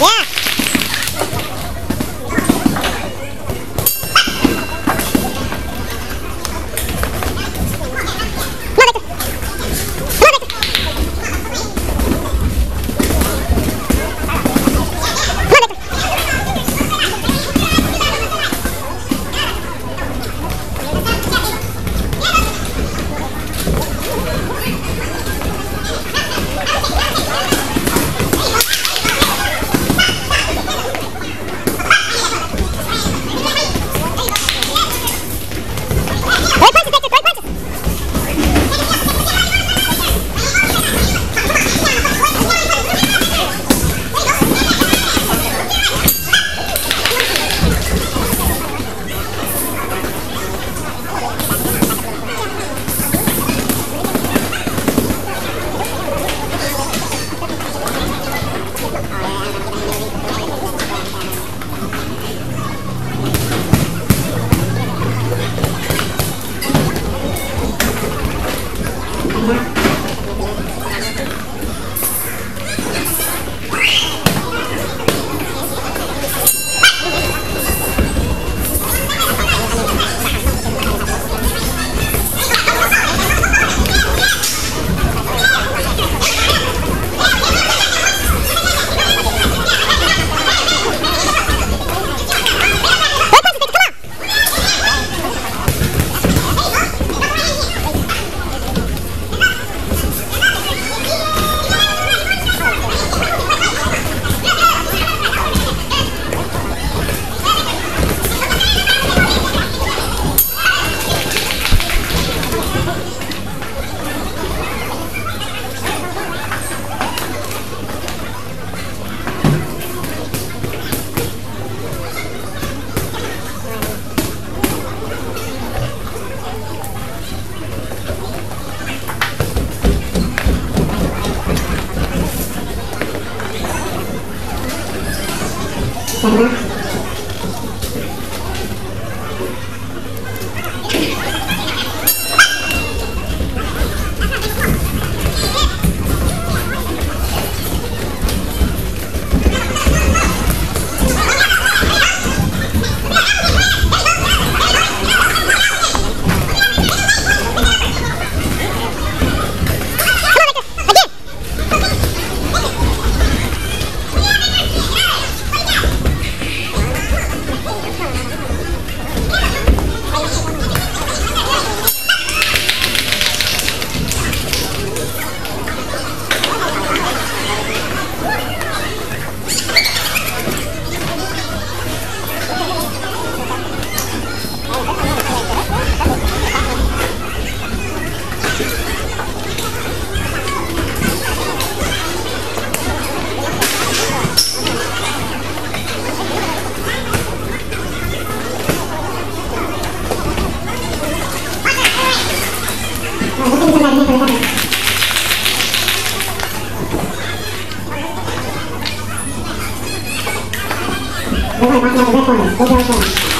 Yeah! Someone から今から今からごめんなさいごめんなさいごめんなさい